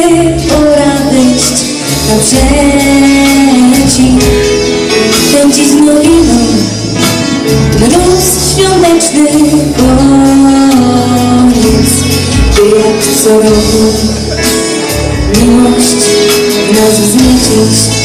o radość poprzeci. Pędzi z moliną mróz świąteczny koniec, gdy jak co roku miłość nas wzniecić.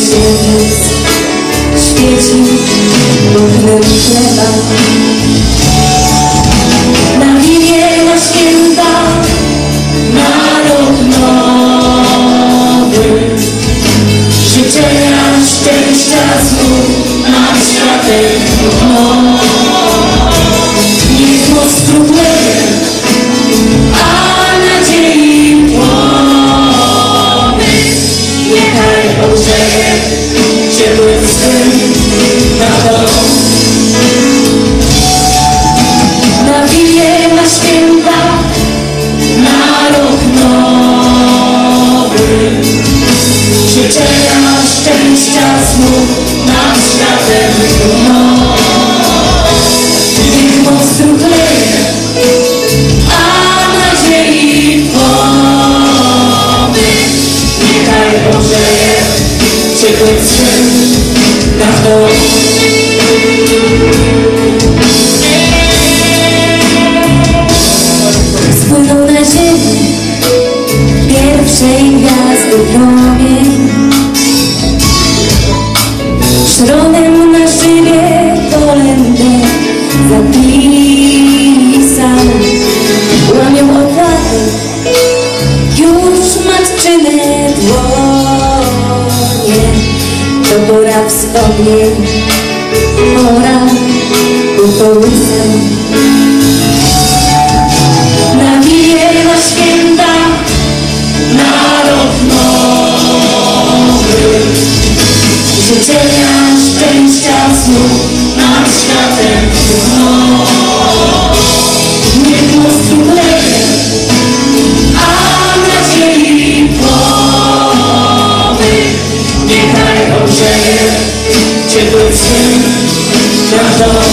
księżyc świeci oknem nieba. Na imię masz kierunek. It's tobie mora utolisem. Na kije na święta, na rok nowy. Życzenia, szczęścia, snów, nam światem. Dobrze jest ciepły sen, prawda?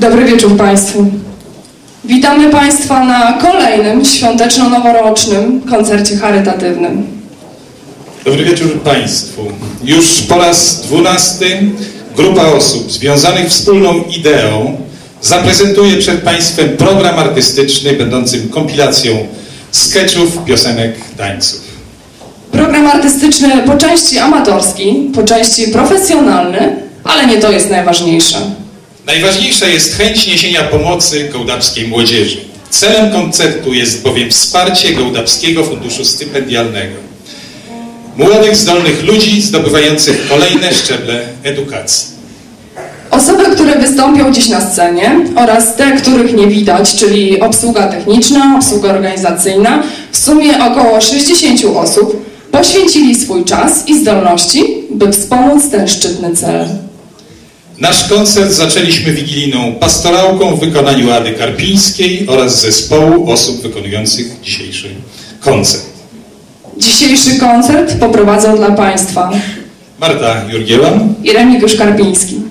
Dobry wieczór Państwu. Witamy Państwa na kolejnym świąteczno-noworocznym koncercie charytatywnym. Dobry wieczór Państwu. Już po raz dwunasty grupa osób związanych wspólną ideą zaprezentuje przed Państwem program artystyczny będącym kompilacją sketchów, piosenek, tańców. Program artystyczny po części amatorski, po części profesjonalny, ale nie to jest najważniejsze. Najważniejsza jest chęć niesienia pomocy gołdapskiej młodzieży. Celem koncertu jest bowiem wsparcie Gołdapskiego Funduszu Stypendialnego. Młodych, zdolnych ludzi zdobywających kolejne szczeble edukacji. Osoby, które wystąpią dziś na scenie oraz te, których nie widać, czyli obsługa techniczna, obsługa organizacyjna, w sumie około 60 osób, poświęcili swój czas i zdolności, by wspomóc ten szczytny cel. Nasz koncert zaczęliśmy wigilijną pastorałką w wykonaniu Ady Karpińskiej oraz zespołu osób wykonujących dzisiejszy koncert. Dzisiejszy koncert poprowadzą dla Państwa Marta Jurgiela, i Remigiusz Karpiński.